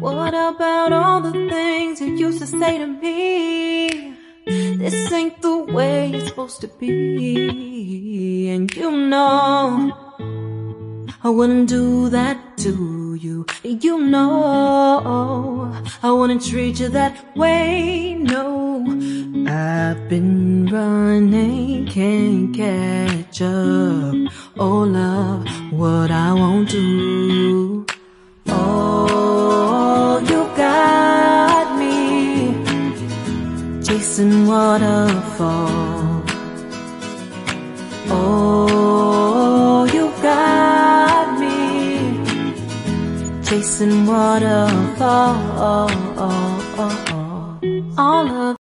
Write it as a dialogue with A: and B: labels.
A: What about all the things you used to say to me? This ain't the way it's supposed to be. And you know, I wouldn't do that to you. You know, I wouldn't treat you that way. No, I've been running, can't catch up. Oh, love, what I won't do. Chasing waterfall. Oh, you got me chasing waterfall. All of